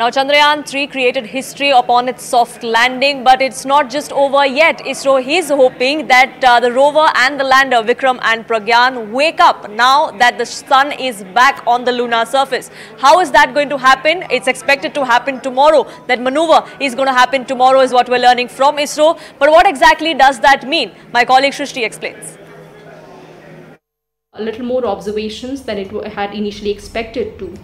Now, Chandrayaan 3 created history upon its soft landing, but it's not just over yet. ISRO is hoping that uh, the rover and the lander, Vikram and Pragyan, wake up now that the sun is back on the lunar surface. How is that going to happen? It's expected to happen tomorrow. That maneuver is going to happen tomorrow, is what we're learning from ISRO. But what exactly does that mean? My colleague Shrishti explains a little more observations than it had initially expected to.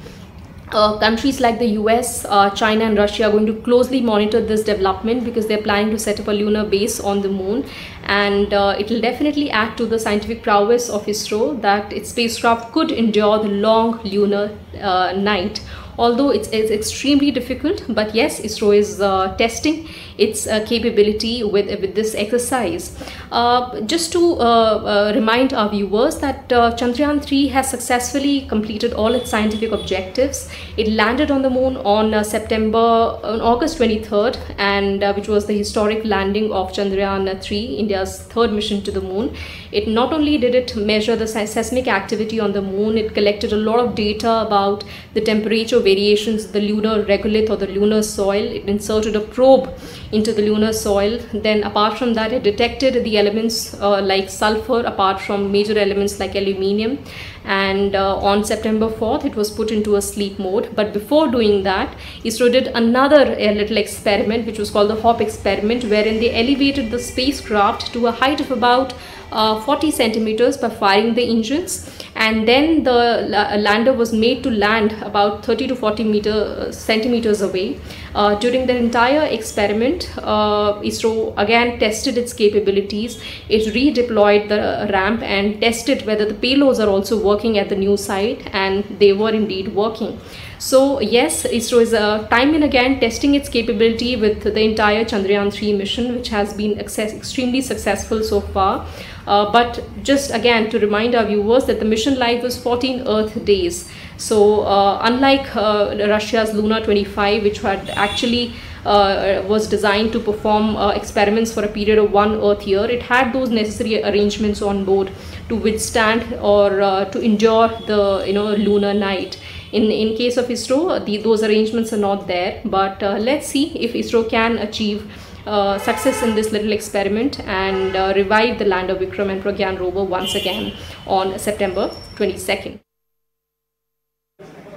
Uh, countries like the US, uh, China, and Russia are going to closely monitor this development because they're planning to set up a lunar base on the moon, and uh, it will definitely add to the scientific prowess of ISRO that its spacecraft could endure the long lunar uh, night although it's, it's, extremely difficult but yes ISRO is uh, testing its uh, capability with, with this exercise. Uh, just to uh, uh, remind our viewers that Chandrayaan 3 has successfully completed all its scientific objectives. It landed on the moon on September, on August 23rd and which was the historic landing of Chandrayaan 3, India's third mission to the moon. It not only did it measure the seismic activity on the moon, it collected a lot of data about the temperature variations, of the lunar regolith or the lunar soil. It inserted a probe into the lunar soil. Then apart from that, it detected the elements uh, like sulfur apart from major elements like aluminium. And uh, on September 4th, it was put into a sleep mode. But before doing that, ISRO did another uh, little experiment, which was called the HOP experiment, wherein they elevated the spacecraft to a height of about uh, 40 centimeters by firing the engines and then the lander was made to land about 30 to 40 meter uh, centimeters away. Uh, during the entire experiment, uh, ISRO again tested its capabilities. It redeployed the ramp and tested whether the payloads are also working at the new site and they were indeed working. So yes, ISRO is uh, time and again testing its capability with the entire Chandrayaan 3 mission, which has been extremely successful so far. Uh, but just again to remind our viewers that the mission life was 14 Earth days. So uh, unlike uh, Russia's Luna 25, which had actually uh, was designed to perform uh, experiments for a period of one Earth year, it had those necessary arrangements on board to withstand or uh, to endure the you know lunar night. In in case of ISRO, the, those arrangements are not there. But let's see if ISRO can achieve uh, success in this little experiment and uh, revive the lander Vikram and Pragyan rover once again on September 22nd.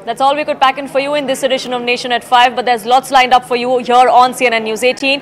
That's all we could pack in for you in this edition of Nation at 5, but there's lots lined up for you here on CNN News 18.